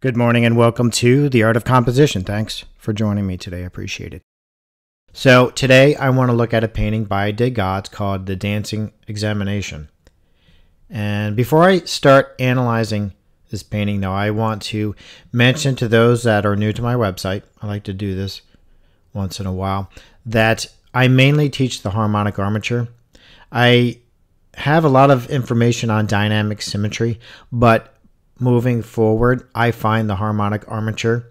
Good morning and welcome to The Art of Composition. Thanks for joining me today. I appreciate it. So, today I want to look at a painting by Degas called The Dancing Examination. And before I start analyzing this painting, though, I want to mention to those that are new to my website, I like to do this once in a while, that I mainly teach the harmonic armature. I have a lot of information on dynamic symmetry, but moving forward, I find the harmonic armature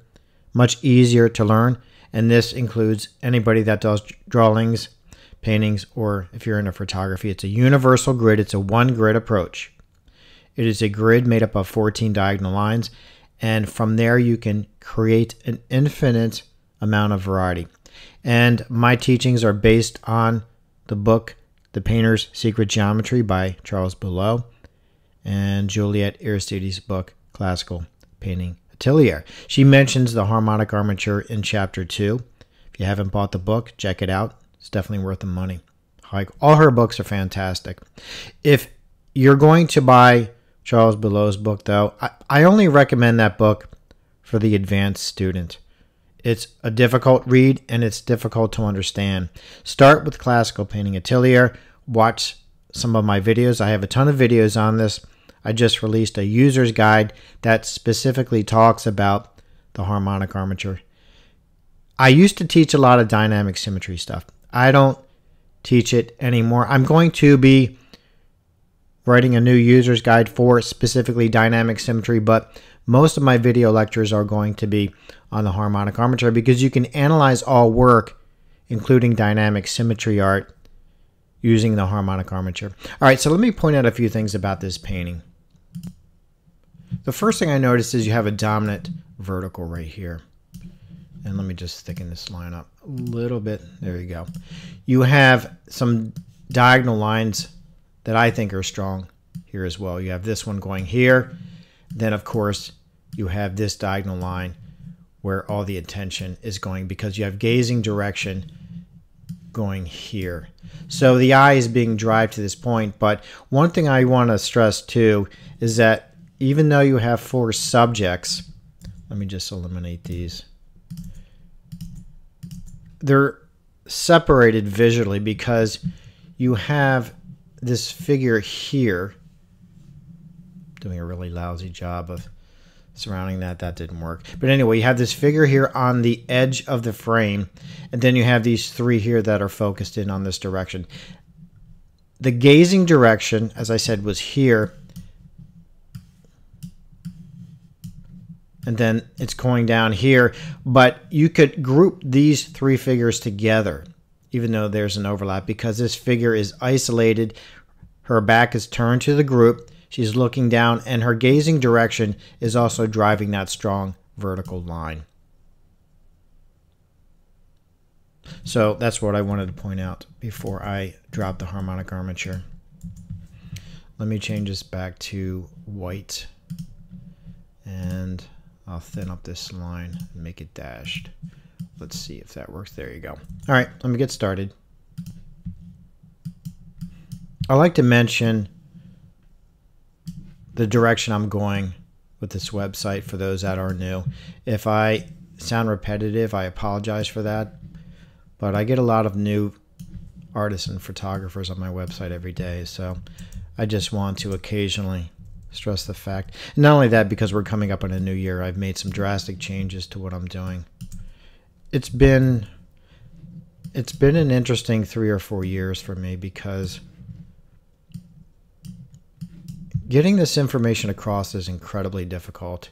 much easier to learn, and this includes anybody that does drawings, paintings, or if you're into photography, it's a universal grid, it's a one grid approach. It is a grid made up of 14 diagonal lines, and from there you can create an infinite amount of variety. And my teachings are based on the book The Painter's Secret Geometry by Charles Bouleau and Juliet Aristides' book, Classical Painting Atelier. She mentions the harmonic armature in chapter 2. If you haven't bought the book, check it out. It's definitely worth the money. All her books are fantastic. If you're going to buy Charles Bouleau's book, though, I, I only recommend that book for the advanced student. It's a difficult read and it's difficult to understand. Start with Classical Painting Atelier. Watch some of my videos. I have a ton of videos on this. I just released a user's guide that specifically talks about the harmonic armature. I used to teach a lot of dynamic symmetry stuff. I don't teach it anymore. I'm going to be writing a new user's guide for specifically dynamic symmetry, but most of my video lectures are going to be on the harmonic armature because you can analyze all work, including dynamic symmetry art, using the harmonic armature. All right, so let me point out a few things about this painting. The first thing I noticed is you have a dominant vertical right here. And let me just thicken this line up a little bit. There you go. You have some diagonal lines that I think are strong here as well. You have this one going here. Then, of course, you have this diagonal line where all the attention is going because you have gazing direction going here. So the eye is being drive to this point. But one thing I want to stress too is that even though you have four subjects, let me just eliminate these. They're separated visually because you have this figure here doing a really lousy job of surrounding that. That didn't work. But anyway, you have this figure here on the edge of the frame, and then you have these three here that are focused in on this direction. The gazing direction, as I said, was here and then it's going down here. But you could group these three figures together, even though there's an overlap, because this figure is isolated. Her back is turned to the group. She's looking down, and her gazing direction is also driving that strong vertical line. So that's what I wanted to point out before I drop the harmonic armature. Let me change this back to white. And I'll thin up this line and make it dashed. Let's see if that works. There you go. All right, let me get started. I like to mention the direction I'm going with this website for those that are new. If I sound repetitive, I apologize for that. But I get a lot of new artists and photographers on my website every day, so I just want to occasionally stress the fact. Not only that, because we're coming up on a new year, I've made some drastic changes to what I'm doing. It's been it's been an interesting three or four years for me because getting this information across is incredibly difficult.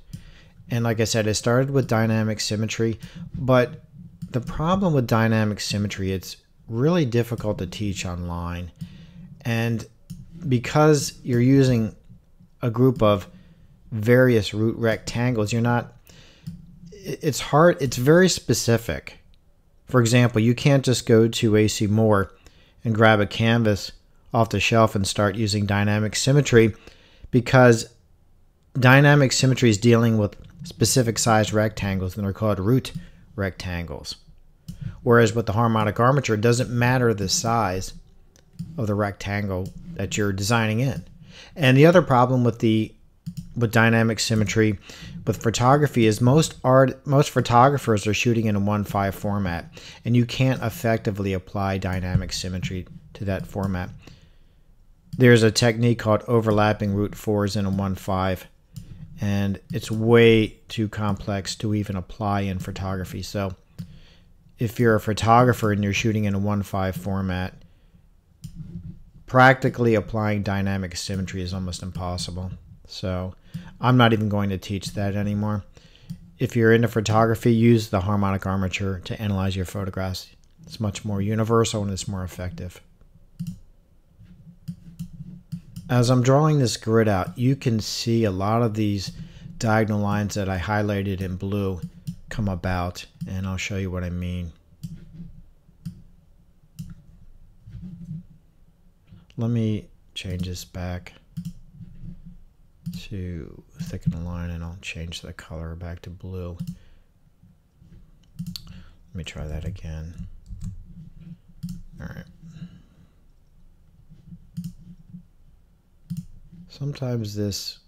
And like I said, it started with dynamic symmetry, but the problem with dynamic symmetry, it's really difficult to teach online. And because you're using a group of various root rectangles, you're not, it's hard, it's very specific. For example, you can't just go to AC Moore and grab a canvas off the shelf and start using dynamic symmetry because dynamic symmetry is dealing with specific sized rectangles and they're called root rectangles. Whereas with the harmonic armature, it doesn't matter the size of the rectangle that you're designing in. And the other problem with the with dynamic symmetry, with photography is most art most photographers are shooting in a 1.5 format and you can't effectively apply dynamic symmetry to that format. There's a technique called overlapping root 4s in a 1.5 and it's way too complex to even apply in photography. So if you're a photographer and you're shooting in a 1.5 format, practically applying dynamic symmetry is almost impossible. So I'm not even going to teach that anymore. If you're into photography, use the harmonic armature to analyze your photographs. It's much more universal and it's more effective. As I'm drawing this grid out, you can see a lot of these diagonal lines that I highlighted in blue come about, and I'll show you what I mean. Let me change this back to thicken the line and I'll change the color back to blue. Let me try that again. All right. Sometimes this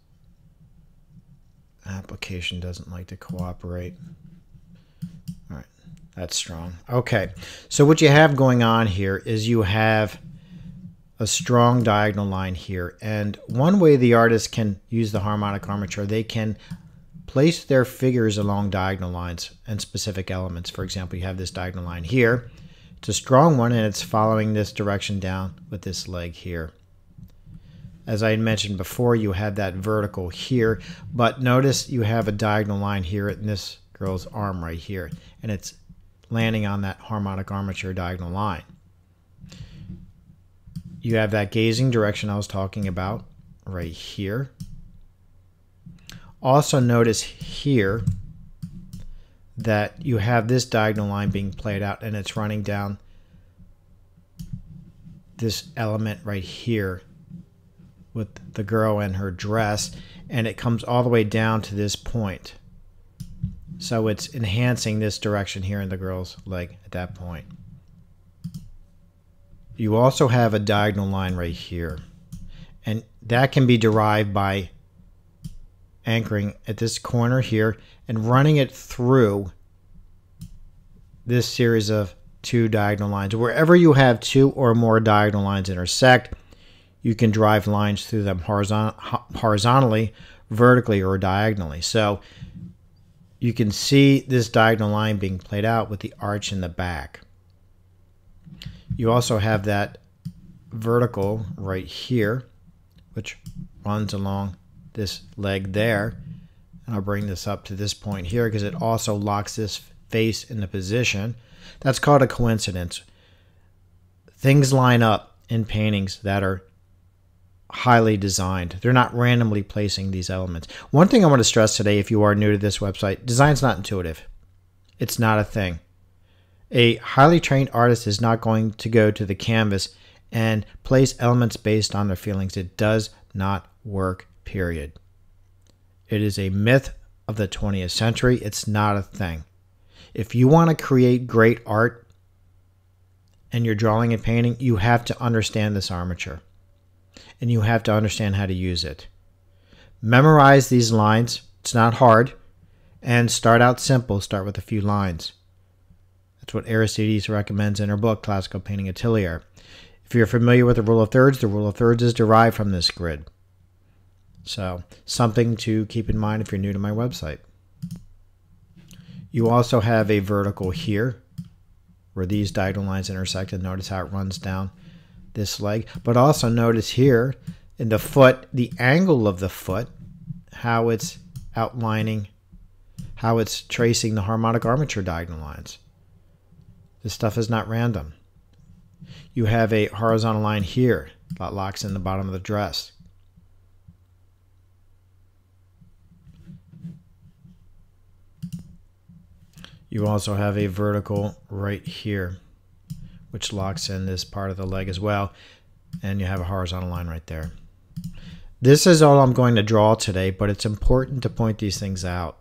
application doesn't like to cooperate. All right, that's strong. Okay, so what you have going on here is you have a strong diagonal line here. And one way the artist can use the harmonic armature, they can place their figures along diagonal lines and specific elements. For example, you have this diagonal line here. It's a strong one and it's following this direction down with this leg here. As I mentioned before, you have that vertical here, but notice you have a diagonal line here in this girl's arm right here, and it's landing on that harmonic armature diagonal line you have that gazing direction I was talking about right here. Also notice here that you have this diagonal line being played out and it's running down this element right here with the girl and her dress and it comes all the way down to this point. So it's enhancing this direction here in the girl's leg at that point. You also have a diagonal line right here. And that can be derived by anchoring at this corner here and running it through this series of two diagonal lines. Wherever you have two or more diagonal lines intersect, you can drive lines through them horizontally, vertically, or diagonally. So you can see this diagonal line being played out with the arch in the back. You also have that vertical right here, which runs along this leg there. And I'll bring this up to this point here because it also locks this face in the position. That's called a coincidence. Things line up in paintings that are highly designed. They're not randomly placing these elements. One thing I want to stress today, if you are new to this website, design's not intuitive. It's not a thing. A highly trained artist is not going to go to the canvas and place elements based on their feelings. It does not work, period. It is a myth of the 20th century. It's not a thing. If you want to create great art and you're drawing and painting, you have to understand this armature and you have to understand how to use it. Memorize these lines. It's not hard. And start out simple. Start with a few lines. That's what Aristides recommends in her book, Classical Painting Atelier. If you're familiar with the rule of thirds, the rule of thirds is derived from this grid. So, something to keep in mind if you're new to my website. You also have a vertical here where these diagonal lines intersect and notice how it runs down this leg. But also notice here in the foot, the angle of the foot, how it's outlining, how it's tracing the harmonic armature diagonal lines. This stuff is not random. You have a horizontal line here that locks in the bottom of the dress. You also have a vertical right here, which locks in this part of the leg as well. And you have a horizontal line right there. This is all I'm going to draw today, but it's important to point these things out.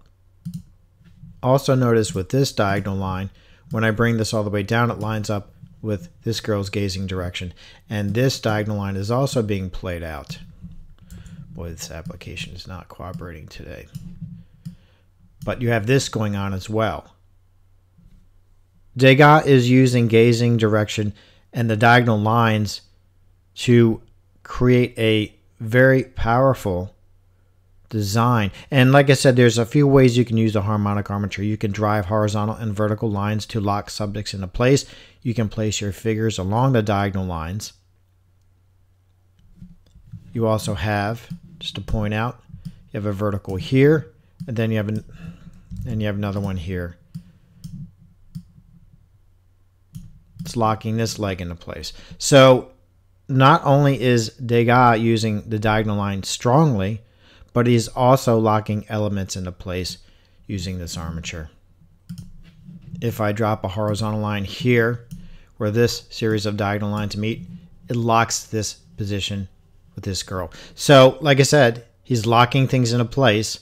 Also notice with this diagonal line, when I bring this all the way down, it lines up with this girl's gazing direction. And this diagonal line is also being played out. Boy, this application is not cooperating today. but you have this going on as well. Degas is using gazing direction and the diagonal lines to create a very powerful design. And like I said, there's a few ways you can use the harmonic armature. You can drive horizontal and vertical lines to lock subjects into place. You can place your figures along the diagonal lines. You also have, just to point out, you have a vertical here, and then you have an, and you have another one here. It's locking this leg into place. So not only is Degas using the diagonal line strongly, but he's also locking elements into place using this armature. If I drop a horizontal line here, where this series of diagonal lines meet, it locks this position with this girl. So, like I said, he's locking things into place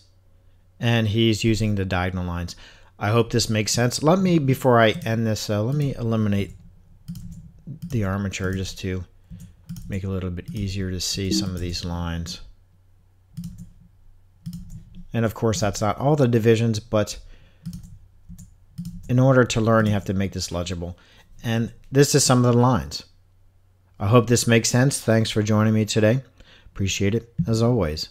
and he's using the diagonal lines. I hope this makes sense. Let me, before I end this, uh, let me eliminate the armature just to make it a little bit easier to see some of these lines. And of course, that's not all the divisions, but in order to learn, you have to make this legible. And this is some of the lines. I hope this makes sense. Thanks for joining me today. Appreciate it as always.